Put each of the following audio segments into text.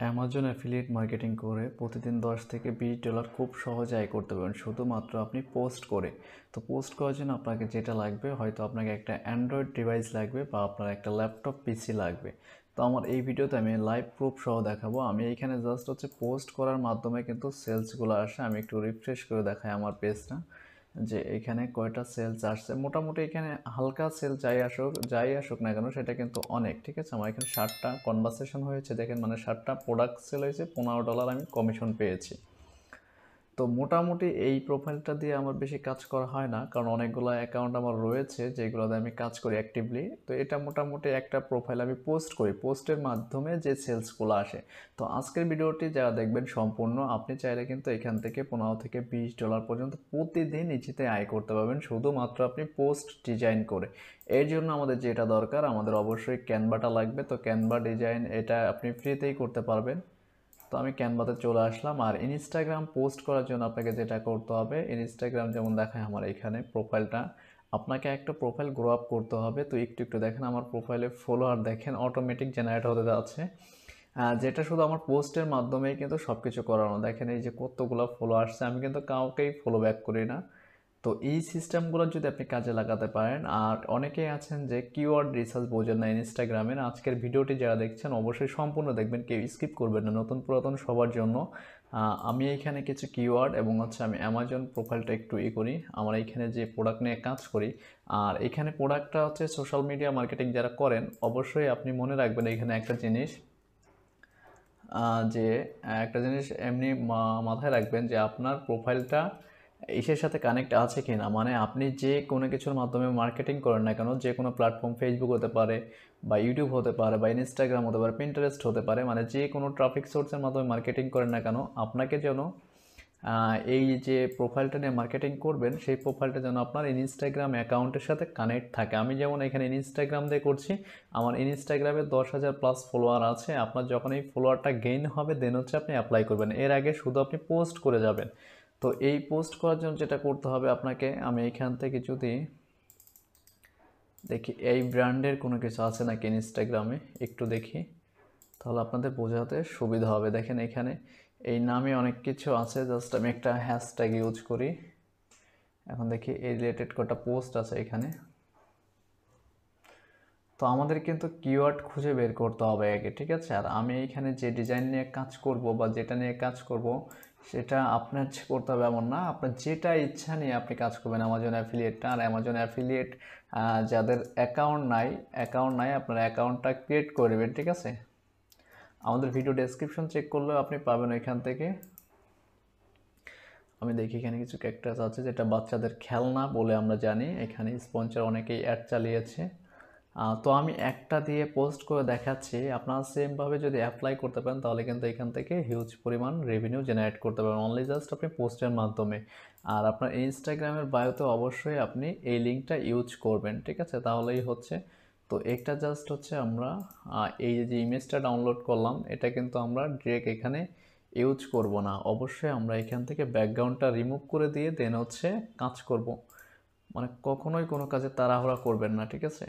Amazon affiliate marketing করে প্রতিদিন দশ থেকে বিশ ডলার খুব সহজে আয় করতে পারবেন। শুধুমাত্র আপনি পোস্ট করে। তো পোস্ট করার জন্য আপনাকে যেটা লাগবে, হয়তো আপনাকে একটা অ্যান্ড্রয়েড ডিভাইস লাগবে বা আপনার একটা ল্যাপটপ, পিসি লাগবে। তো আমার এই ভিডিওতে আমি লাইভ প্রুফ সহ দেখাবো। আমি এইখানে জাস্ট হচ্ছে পোস্ট করার মাধ্যমে কিন্তু সেলসগুলো আসে। আমি একটু রিফ্রেশ করে দেখাই আমার পেজটা। যে এখানে কয়টা সেল আসছে মোটামুটি এখানে হালকা সেল যাই আসুক যাই আসুক না কেন সেটা কিন্তু অনেক, ঠিক আছে? আমার এখানে ষাটটা কনভারসেশন হয়েছে, দেখেন মানে ষাটটা প্রোডাক্ট সেল হয়েছে, পনেরো ডলার আমি কমিশন পেয়েছি। তো মোটামুটি এই প্রোফাইলটা দিয়ে আমার বেশি কাজ করা হয় না, কারণ অনেকগুলো অ্যাকাউন্ট আমার রয়েছে যেগুলোতে আমি কাজ করি অ্যাক্টিভলি তো এটা মোটামুটি একটা প্রোফাইল আমি পোস্ট করি। পোস্টের মাধ্যমে যে সেলসগুলো আসে। তো আজকের ভিডিওটি যারা দেখবেন সম্পূর্ণ, আপনি চাইলে কিন্তু এখান থেকে পনেরো থেকে বিশ ডলার পর্যন্ত প্রতিদিন ইচিতে আয় করতে পারবেন। শুধুমাত্র আপনি পোস্ট ডিজাইন করে। এর জন্য আমাদের যেটা দরকার, আমাদের অবশ্যই ক্যানভাটা লাগবে। তো ক্যানভা ডিজাইন এটা আপনি ফ্রিতেই করতে পারবেন। তো আমি ক্যানভাতে চলে আসলাম। আর ইনস্টাগ্রাম পোস্ট করার জন্য আপনাকে যেটা করতে হবে ইনস্টাগ্রাম যেমন দেখায় আমার এখানে প্রোফাইলটা আপনাকে একটা প্রোফাইল গ্রো আপ করতে হবে। তো একটু একটু দেখেন আমার প্রোফাইলে ফলোয়ার দেখেন অটোমেটিক জেনারেট হতে যাচ্ছে। যেটা শুধু আমার পোস্টের মাধ্যমেই কিন্তু সব কিছু করানো। দেখেন এই যে কতগুলো ফলো আসছে আমি কিন্তু কাউকেই ফলো ব্যাক করি না। তো এই সিস্টেমগুলো যদি আপনি কাজে লাগাতে পারেন, আর অনেকেই আছেন যে কিওয়ার্ড রিসার্চ বোঝেন না ইনস্টাগ্রামের আজকের ভিডিওটি যারা দেখছেন, অবশ্যই সম্পূর্ণ দেখবেন, কেউ স্কিপ করবেন না। নতুন পুরাতন সবার জন্য আমি এখানে কিছু কিওয়ার্ড এবং হচ্ছে আমি অ্যামাজন প্রোফাইলটা একটু ই করি। আমার এখানে যে প্রোডাক্ট নিয়ে কাজ করি, আর এখানে প্রোডাক্টটা হচ্ছে সোশ্যাল মিডিয়া মার্কেটিং যারা করেন, অবশ্যই আপনি মনে রাখবেন এখানে একটা জিনিস যে একটা জিনিস এমনি মাথায় রাখবেন যে আপনার প্রোফাইলটা ইসের সাথে কানেক্ট আছে কি না মানে আপনি যে কোনো কিছুর মাধ্যমে মার্কেটিং করেন না কেন, যে কোনো প্ল্যাটফর্ম ফেসবুক হতে পারে বা ইউটিউব হতে পারে বা ইনস্টাগ্রাম হতে পারে পিন্টারেস্ট হতে পারে মানে যে কোনো ট্রাফিক সোর্সের মাধ্যমে মার্কেটিং করেন না কেন, আপনাকে যেন এই যে প্রোফাইলটা নিয়ে মার্কেটিং করবেন, সেই প্রোফাইলটা যেন আপনার ইনস্টাগ্রাম অ্যাকাউন্টের সাথে কানেক্ট থাকে। আমি যেমন এখানে ইনস্টাগ্রাম দিয়ে করছি, আমার ইনস্টাগ্রামে দশ হাজার প্লাস ফলোয়ার আছে। আপনার যখন এই ফলোয়ারটা গেইন হবে দেন হচ্ছে আপনি অ্যাপ্লাই করবেন। এর আগে শুধু আপনি পোস্ট করে যাবেন। তো এই পোস্ট করার জন্য যেটা করতে হবে আপনাকে, আমি এখান থেকে যদি দেখি এই ব্র্যান্ডের কোনো কিছু আছে নাকি ইনস্টাগ্রামে একটু দেখি। তাহলে আপনাদের বোঝাতে সুবিধা হবে। দেখেন এখানে এই নামে অনেক কিছু আছে জাস্ট আমি একটা হ্যাশট্যাগ ইউজ করি। এখন দেখি এই রিলেটেড কটা পোস্ট আছে এখানে। তো আমাদের কিন্তু কিওয়ার্ড খুঁজে বের করতে হবে আগে, ঠিক আছে? আর আমি এখানে যে ডিজাইন নিয়ে কাজ করব বা যেটা নিয়ে কাজ করব, সেটা আপনার করতে হবে এমন না। আপনার যেটা ইচ্ছা নিয়ে আপনি কাজ করবেন অ্যামাজন অ্যাফিলিয়েটটা আর অ্যামাজন অ্যাফিলিয়েট যাদের অ্যাকাউন্ট নাই অ্যাকাউন্ট নাই, আপনার অ্যাকাউন্টটা ক্রিয়েট করবেন ঠিক আছে? আমাদের ভিডিও ডেসক্রিপশন চেক করলেও আপনি পাবেন এখান থেকে। আমি দেখি এখানে কিছু ক্যারেক্টার আছে যেটা বাচ্চাদের খেলনা বলে আমরা জানি। এখানে স্পন্সর অনেকেই অ্যাড চালিয়েছে। তো আমি একটা দিয়ে পোস্ট করে দেখাচ্ছি। আপনারা সেমভাবে যদি অ্যাপ্লাই করতে পারেন, তাহলে কিন্তু এখান থেকে হিউজ পরিমাণ রেভিনিউ জেনারেট করতে পারেন অনলি জাস্ট আপনি পোস্টের মাধ্যমে। আর আপনার ইনস্টাগ্রামের বায়োতে অবশ্যই আপনি এই লিঙ্কটা ইউজ করবেন, ঠিক আছে? তাহলেই হচ্ছে। তো একটা জাস্ট হচ্ছে আমরা এই যে ইমেজটা ডাউনলোড করলাম, এটা কিন্তু আমরা ডিরেক্ট এখানে ইউজ করব না। অবশ্যই আমরা এখান থেকে ব্যাকগ্রাউন্ডটা রিমুভ করে দিয়ে দেন হচ্ছে কাজ করব। মানে কখনোই কোনো কাজে তাড়াহুড়া করবেন না, ঠিক আছে?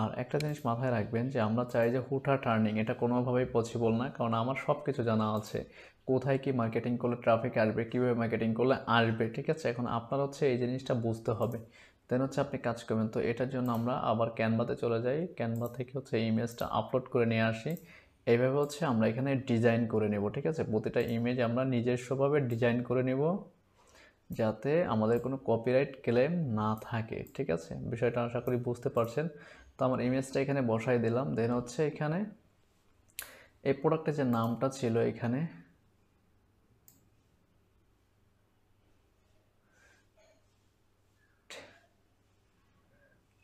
আর একটা জিনিস মাথায় রাখবেন যে আমরা চাই যে হুঠা টার্নিং এটা কোনোভাবেই পসিবল না, কারণ আমার সব কিছু জানা আছে। কোথায় কি মার্কেটিং করলে ট্রাফিক আসবে, কীভাবে মার্কেটিং করলে আসবে, ঠিক আছে? এখন আপনার হচ্ছে এই জিনিসটা বুঝতে হবে। দেন হচ্ছে আপনি কাজ করবেন। তো এটার জন্য আমরা আবার ক্যানভাতে চলে যাই। ক্যানভা থেকে হচ্ছে ইমেজটা আপলোড করে নিয়ে আসি। এইভাবে হচ্ছে আমরা এখানে ডিজাইন করে নেব, ঠিক আছে? প্রতিটা ইমেজ আমরা নিজস্বভাবে ডিজাইন করে নেব, যাতে আমাদের কোনো কপিরাইট ক্লেম না থাকে, ঠিক আছে? বিষয়টা আশা করি বুঝতে পারছেন। তো আমার ইমেজটা এখানে বসাই দিলাম। দেন হচ্ছে এখানে এই প্রোডাক্টের যে নামটা ছিল এখানে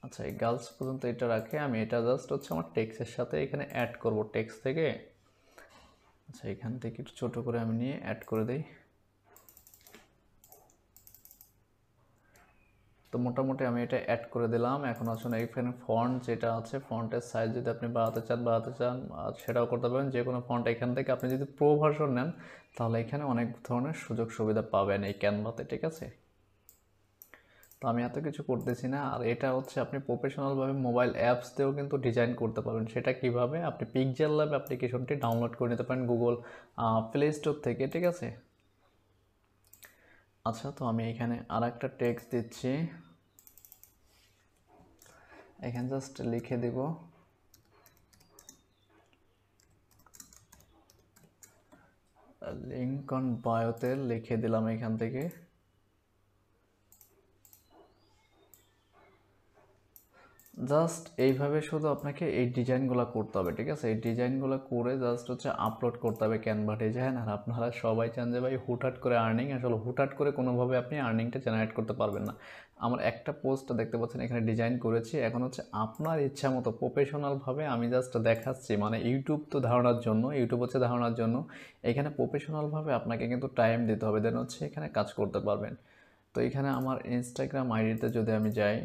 আচ্ছা এই গার্লস পর্যন্ত এটা রাখে। আমি এটা জাস্ট হচ্ছে আমার টেক্সের সাথে এখানে অ্যাড করব টেক্স থেকে। আচ্ছা এখান থেকে একটু ছোটো করে আমি নিয়ে অ্যাড করে দিই। তো মোটামুটি আমি এটা অ্যাড করে দিলাম। এখন আসলে এখানে ফন্ট যেটা আছে ফন্টের সাইজ যদি আপনি বাড়াতে চান বাড়াতে চান সেটাও করতে পারেন যে কোনো ফন্ট এখান থেকে আপনি যদি প্রো ভার্সন নেন, তাহলে এখানে অনেক ধরনের সুযোগ সুবিধা পাবেন এই ক্যানভাতে ঠিক আছে? তো আমি এত কিছু করতেছি না। আর এটা হচ্ছে আপনি প্রফেশনালভাবে মোবাইল অ্যাপস দিয়েও কিন্তু ডিজাইন করতে পারবেন। সেটা কীভাবে? আপনি পিকজেল ল্যাব অ্যাপ্লিকেশনটি ডাউনলোড করে নিতে পারেন গুগল প্লে স্টোর থেকে, ঠিক আছে? আচ্ছা তো আমি এখানে আর একটা টেক্সট দিচ্ছি। এখানে জাস্ট লিখে দেব। লিঙ্কন বায়োতে লিখে দিলাম এখান থেকে। জাস্ট এইভাবে শুধু আপনাকে এই ডিজাইনগুলো করতে হবে, ঠিক আছে? এই ডিজাইনগুলো করে জাস্ট হচ্ছে আপলোড করতে হবে ক্যানভা ডিজাইন আর আপনারা সবাই চান যে ভাই হুটহাট করে আর্নিং আসলে হুটহাট করে কোনোভাবে আপনি আর্নিংটা জেনারেট করতে পারবেন না। আমার একটা পোস্ট দেখতে পাচ্ছেন, এখানে ডিজাইন করেছি। এখন হচ্ছে আপনার ইচ্ছা মতো প্রফেশনালভাবে আমি জাস্ট দেখাচ্ছি মানে ইউটিউব তো ধারণার জন্য, ইউটিউব হচ্ছে ধারণার জন্য। এখানে প্রফেশনালভাবে আপনাকে কিন্তু টাইম দিতে হবে দেন হচ্ছে এখানে কাজ করতে পারবেন। তো এখানে আমার ইনস্টাগ্রাম আইডিতে যদি আমি যাই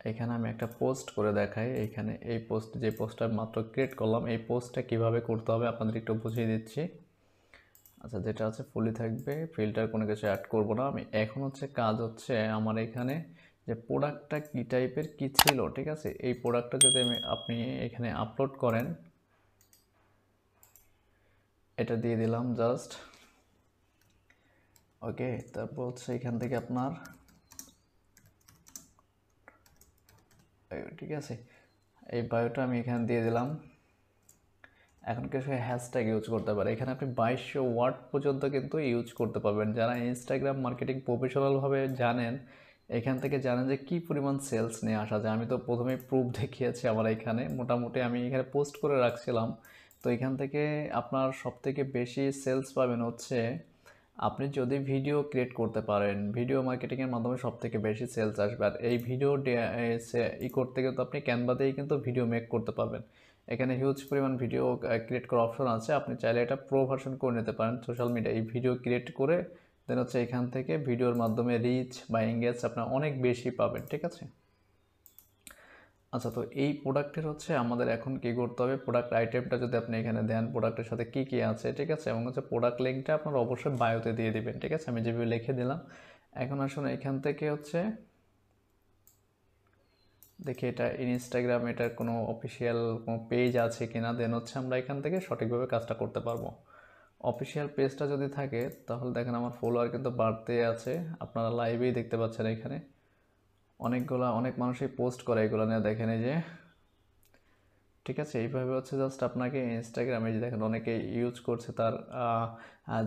এখানে আমি একটা পোস্ট করে দেখাই। এখানে এই পোস্ট যে পোস্টটা মাত্র ক্রিয়েট করলাম, এই পোস্টটা কীভাবে করতে হবে আপনাদের একটু বুঝিয়ে দিচ্ছি। আচ্ছা যেটা আছে ফুলি থাকবে ফিল্টার কোনো কিছু অ্যাড করব না। আমি এখন হচ্ছে কাজ হচ্ছে আমার এখানে যে প্রোডাক্টটা কী টাইপের কী ছিল, ঠিক আছে? এই প্রোডাক্টটা যদি আমি, আপনি এখানে আপলোড করেন, এটা দিয়ে দিলাম জাস্ট ওকে তারপর হচ্ছে এখান থেকে আপনার ঠিক আছে? এই বায়োটা আমি এখানে দিয়ে দিলাম। এখন কিছু হ্যাশট্যাগ ইউজ করতে পারে। এখানে আপনি বাইশশো ওয়ার্ড পর্যন্ত কিন্তু ইউজ করতে পারবেন। যারা ইনস্টাগ্রাম মার্কেটিং প্রফেশনালভাবে জানেন, এখান থেকে জানেন যে কী পরিমাণ সেলস নিয়ে আসা যায়। আমি তো প্রথমেই প্রুফ দেখিয়েছি আমার এখানে। মোটামুটি আমি এখানে পোস্ট করে রাখছিলাম। তো এখান থেকে আপনার সবথেকে বেশি সেলস পাবেন হচ্ছে আপনি যদি ভিডিও ক্রিয়েট করতে পারেন ভিডিও মার্কেটিংয়ের মাধ্যমে সব থেকে বেশি সেলস আসবে। আর এই ভিডিও ই করতে গেলে তো আপনি ক্যানভাতেই কিন্তু ভিডিও মেক করতে পারবেন। এখানে হিউজ পরিমাণ ভিডিও ক্রিয়েট করার অপশন আছে। আপনি চাইলে এটা প্রো ভার্সন করে নিতে পারেন সোশ্যাল মিডিয়া এই ভিডিও ক্রিয়েট করে দেন হচ্ছে এখান থেকে ভিডিওর মাধ্যমে রিচ বা এঙ্গেজ আপনার অনেক বেশি পাবেন, ঠিক আছে? আচ্ছা তো এই প্রোডাক্টের হচ্ছে আমাদের এখন কি করতে হবে? প্রোডাক্ট আইটেমটা যদি আপনি এখানে দেন, প্রোডাক্টের সাথে কি কি আছে, ঠিক আছে? এবং হচ্ছে প্রোডাক্ট লিঙ্কটা আপনার অবশ্যই বায়োতে দিয়ে দিবেন, ঠিক আছে? আমি যেভাবে লিখে দিলাম। এখন আসুন এখান থেকে হচ্ছে দেখি এটা ইনস্টাগ্রাম, এটার কোনো অফিসিয়াল কোনো পেজ আছে কিনা? দেন হচ্ছে আমরা এখান থেকে সঠিকভাবে কাজটা করতে পারব। অফিসিয়াল পেজটা যদি থাকে, তাহলে দেখেন আমার ফলোয়ার কিন্তু বাড়তে আছে। আপনারা লাইভেই দেখতে পাচ্ছেন এখানে। অনেকগুলো, অনেক মানুষই পোস্ট করে এগুলো নিয়ে দেখেন এই যে। ঠিক আছে, এইভাবে হচ্ছে জাস্ট আপনাকে ইনস্টাগ্রামে যে দেখেন অনেকে ইউজ করছে তার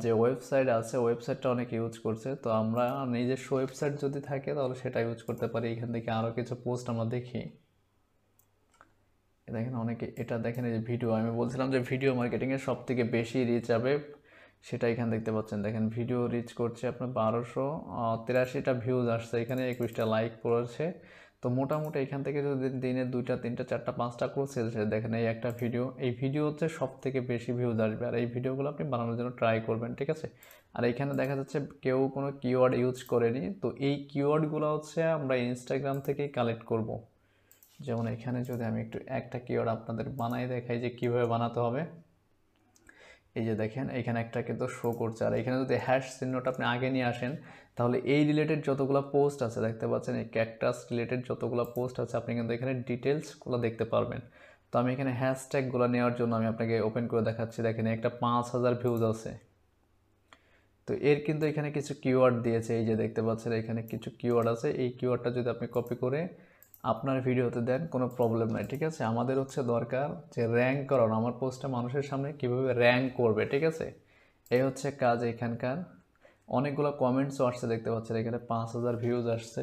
যে ওয়েবসাইট আছে ওয়েবসাইটটা অনেকে ইউজ করছে। তো আমরা নিজস্ব ওয়েবসাইট যদি থাকে তাহলে সেটা ইউজ করতে পারি। এখান থেকে আরও কিছু পোস্ট আমরা দেখি। দেখেন অনেকে এটা দেখেন এই যে ভিডিও আমি বলছিলাম যে ভিডিও মার্কেটিংয়ে সব থেকে বেশি রিচ যাবে সেটা এখানে দেখতে পাচ্ছেন। দেখেন ভিডিও রিচ করছে আপনার বারোশো তিরাশিটা ভিউজ আসছে। এখানে একুশটা লাইক পড়েছে। তো মোটামুটি এখান থেকে যদি দিনে দুইটা, তিনটা, চারটা, পাঁচটা করে সেলস দেখেন এই একটা ভিডিও এই ভিডিও হচ্ছে সব থেকে বেশি ভিউজ আসবে। আর এই ভিডিওগুলো আপনি বানানোর জন্য ট্রাই করবেন, ঠিক আছে? আর এখানে দেখা যাচ্ছে কেউ কোনো কিওয়ার্ড ইউজ করেনি। তো এই কিওয়ার্ডগুলো হচ্ছে আমরা ইনস্টাগ্রাম থেকেই কালেক্ট করব। যেমন এখানে যদি আমি একটু একটা কিওয়ার্ড আপনাদের বানাই দেখাই যে কীভাবে বানাতে হবে। এই যে দেখেন, এখানে একটা কিন্তু শো করছে। আর এখানে যদি হ্যাশ চিহ্নটা আপনি আগে নিয়ে আসেন, তাহলে এই রিলেটেড যতগুলো পোস্ট আছে, দেখতে পাচ্ছেন এই ক্যাকটাস রিলেটেড যতগুলো পোস্ট আছে, আপনি কিন্তু এখানে ডিটেলসগুলো দেখতে পারবেন। তো আমি এখানে হ্যাশট্যাগুলো নেওয়ার জন্য আমি আপনাকে ওপেন করে দেখাচ্ছি। দেখেন একটা পাঁচ হাজার ভিউজ আছে। তো এর কিন্তু এখানে কিছু কিওয়ার্ড দিয়েছে। এই যে দেখতে পাচ্ছেন, এখানে কিছু কিওয়ার্ড আছে। এই কিওয়ার্ডটা যদি আপনি কপি করে আপনার ভিডিওতে দেন, কোনো প্রবলেম নাই, ঠিক আছে? আমাদের হচ্ছে দরকার যে র্যাঙ্ক করানো, আমার পোস্টটা মানুষের সামনে কীভাবে র্যাঙ্ক করবে, ঠিক আছে? এই হচ্ছে কাজ এখানকার। অনেকগুলো কমেন্টসও আসছে, দেখতে পাচ্ছেন, এখানে পাঁচ হাজার ভিউজ আসছে।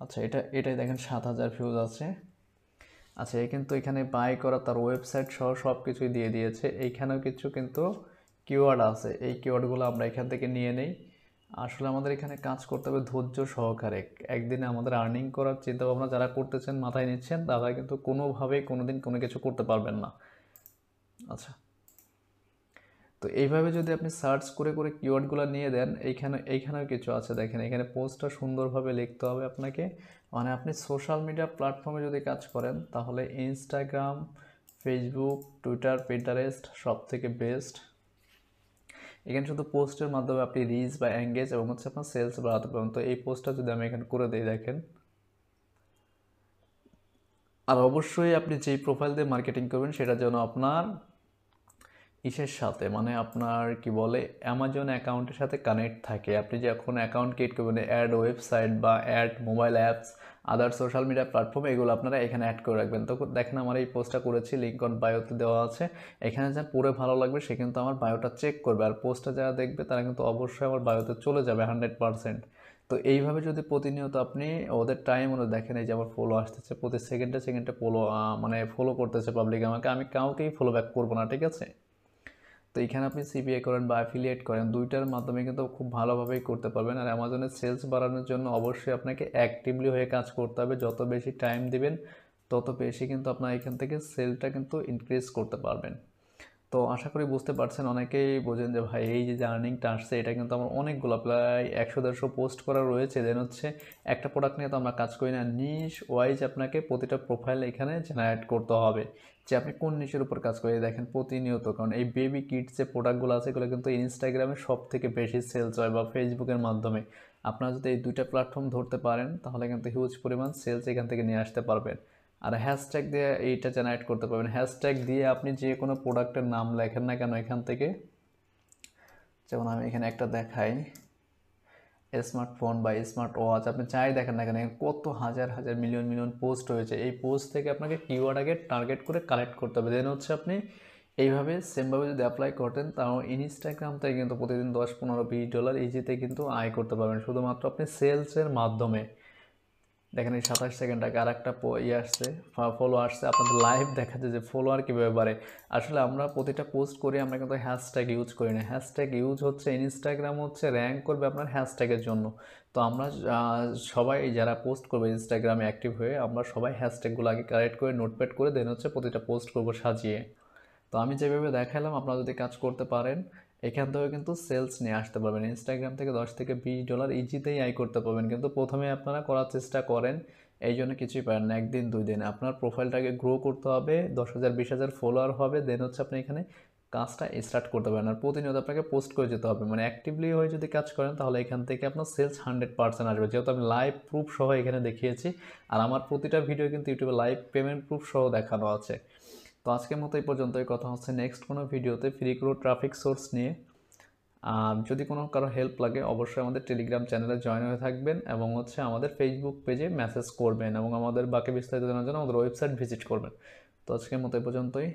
আচ্ছা এটা, এটাই দেখেন, সাত হাজার ভিউজ আছে। আচ্ছা এ কিন্তু এখানে বাই করা, তার ওয়েবসাইট সহ সব কিছুই দিয়ে দিয়েছে। এইখানেও কিছু কিন্তু কিওয়ার্ড আছে। এই কিওয়ার্ডগুলো আমরা এখান থেকে নিয়ে নেই। আসলে আমাদের এখানে কাজ করতে হবে ধৈর্য সহকারে। একদিনে আমাদের আর্নিং করার চিন্তা ভাবনা যারা করতেছেন, মাথায় নিচ্ছেন তারা কিন্তু কোনোভাবেই কোনো দিন কোনো কিছু করতে পারবেন না। আচ্ছা। তো এইভাবে যদি আপনি সার্চ করে করে কিওয়ার্ডগুলো নিয়ে দেন, এইখানে, এইখানেও কিছু আছে। দেখেন, এখানে পোস্টটা সুন্দরভাবে লিখতে হবে আপনাকে। মানে আপনি সোশ্যাল মিডিয়া প্ল্যাটফর্মে যদি কাজ করেন, তাহলে ইনস্টাগ্রাম ফেসবুক টুইটার পিন্টারেস্ট সব থেকে বেস্ট এখানে শুধু পোস্টের মাধ্যমে আপনি রিচ বা অ্যাঙ্গেজ এবং হচ্ছে আপনার সেলস বাড়াতে পারেন তো এই পোস্টটা যদি আমি এখানে করে দিই দেখেন। আর অবশ্যই আপনি যেই প্রোফাইল দিয়ে মার্কেটিং করবেন, সেটা যেন আপনার ইসের সাথে? মানে আপনার কি বলে অ্যামাজন অ্যাকাউন্টের সাথে কানেক্ট থাকে। আপনি যখন অ্যাকাউন্ট ক্রিয়েট করবেন অ্যাড ওয়েবসাইট বা add mobile apps other social media platform এগুলো আপনারা এখানে অ্যাড করে রাখবেন। তো দেখেন আমার এই পোস্টটা করেছি লিঙ্ক অন বায়োতে দেওয়া আছে। এখানে যা পড়ে ভালো লাগবে, সে কিন্তু আমার বায়োটা চেক করবে। আর পোস্টটা যারা দেখবে, তারা কিন্তু অবশ্যই আমার বায়োতে চলে যাবে হান্ড্রেড পারসেন্ট তো এইভাবে যদি প্রতিনিয়ত আপনি ওদের টাইম অনুযায়ী দেখেন, এই যে আমার ফলো আসতেছে, প্রতি সেকেন্ডে সেকেন্ডে ফলো মানে ফলো করতেছে পাবলিক আমাকে, আমি কাউকেই ফলো ব্যাক করব না, ঠিক আছে? তো এখানে আপনি সিপিএ করেন বা অ্যাফিলিয়েট করেন, দুইটার মাধ্যমে কিন্তু খুব ভালোভাবেই করতে পারবেন। আর অ্যামাজনের সেলস বাড়ানোর জন্য অবশ্যই আপনাকে অ্যাক্টিভলি হয়ে কাজ করতে হবে। যত বেশি টাইম দিবেন, তত বেশি কিন্তু আপনার এখান থেকে সেলটা কিন্তু ইনক্রিজ করতে পারবেন। তো আশা করি বুঝতে পারছেন, অনেকেই বোঝেন যে, ভাই, এই যে জার্নিংটা আসছে, এটা কিন্তু আমার অনেকগুলো, প্রায় একশো, দেড়শো পোস্ট করা রয়েছে। দেন হচ্ছে একটা প্রোডাক্ট নিয়ে তো আমরা কাজ করি না। নিশ ওয়াইজ আপনাকে প্রতিটা প্রোফাইল এখানে জেনারেট করতে হবে যে, আপনি কোন নিশের উপর কাজ করে দেখেন প্রতিনিয়ত, কারণ এই বেবি কিটস যে প্রোডাক্টগুলো আছে, এগুলো কিন্তু ইনস্টাগ্রামে সব থেকে বেশি সেলস হয় বা ফেসবুকের মাধ্যমে। আপনারা যদি এই দুইটা প্ল্যাটফর্ম ধরতে পারেন, তাহলে কিন্তু হিউজ পরিমাণ সেলস এখান থেকে নিয়ে আসতে পারবেন। আর হ্যাশট্যাগ দিয়ে এইটা জেনারেট করতে পারবেন। হ্যাশট্যাগ দিয়ে আপনি যে কোনো প্রোডাক্টের নাম লেখেন না কেন এখান থেকে, যেমন আমি এখানে একটা দেখাই স্মার্টফোন বা স্মার্ট ওয়াচ আপনি চাই দেখেন না কেন কত হাজার হাজার মিলিয়ন মিলিয়ন পোস্ট হয়েছে এই পোস্ট থেকে আপনাকে কিওয়ার্ড আগে টার্গেট করে কালেক্ট করতে হবে। দেন হচ্ছে আপনি এইভাবে সেমভাবে যদি অ্যাপ্লাই করতেন, তাও ইনস্টাগ্রাম থেকে কিন্তু প্রতিদিন দশ, পনেরো, বিশ ডলার ইজিতে কিন্তু আয় করতে পারবেন। শুধুমাত্র আপনি সেলসের মাধ্যমে। দেখেন এই সাতাশ সেকেন্ড আগে আর একটা ইয়ে আসছে ফলো আসছে, আপনাদের লাইভ দেখাচ্ছে যে ফলোয়ার কীভাবে বাড়ে। আসলে আমরা প্রতিটা পোস্ট করি, আমরা কিন্তু হ্যাশট্যাগ ইউজ করি না। হ্যাশট্যাগ ইউজ হচ্ছে ইনস্টাগ্রাম হচ্ছে র্যাঙ্ক করবে আপনার হ্যাশট্যাগের জন্য। তো আমরা সবাই যারা পোস্ট করবে ইনস্টাগ্রামে অ্যাক্টিভ হয়ে, আমরা সবাই হ্যাশট্যাগুলো আগে কালেক্ট করে নোটপ্যাড করে দেন হচ্ছে প্রতিটা পোস্ট করব সাজিয়ে। তো আমি যেভাবে দেখালাম, আপনারা যদি কাজ করতে পারেন এখান থেকেও কিন্তু সেলস নিয়ে আসতে পারবেন। ইনস্টাগ্রাম থেকে দশ থেকে বিশ ডলার ইজিতেই আয় করতে পারবেন। কিন্তু প্রথমে আপনারা করার চেষ্টা করেন, এই জন্য কিছুই পারেন না, একদিন, দুই দিন। আপনার প্রোফাইলটাকে গ্রো করতে হবে, দশ হাজার, বিশ হাজার ফলোয়ার হবে দেন হচ্ছে আপনি এখানে কাজটা স্টার্ট করতে পারেন আর প্রতিনিয়ত আপনাকে পোস্ট করে যেতে হবে। মানে অ্যাক্টিভলি হয়ে যদি কাজ করেন, তাহলে এখান থেকে আপনার সেলস হান্ড্রেড পার্সেন্ট আসবে। যেহেতু আমি লাইভ প্রুফ সহ এখানে দেখিয়েছি, আর আমার প্রতিটা ভিডিও কিন্তু ইউটিউবে লাইভ পেমেন্ট প্রুফ সহ দেখানো আছে। তো আজকের মতো এই পর্যন্তই। কথা হচ্ছে নেক্সট কোনো ভিডিওতে ফ্রি ক্রো ট্রাফিক সোর্স নিয়ে। আর যদি কোনো কারও হেল্প লাগে, অবশ্যই আমাদের টেলিগ্রাম চ্যানেলে জয়েন হয়ে থাকবেন এবং হচ্ছে আমাদের ফেসবুক পেজে মেসেজ করবেন এবং আমাদের বাকি বিস্তারিত জানার জন্য আমাদের ওয়েবসাইট ভিজিট করবেন। তো আজকের মতো এই পর্যন্তই।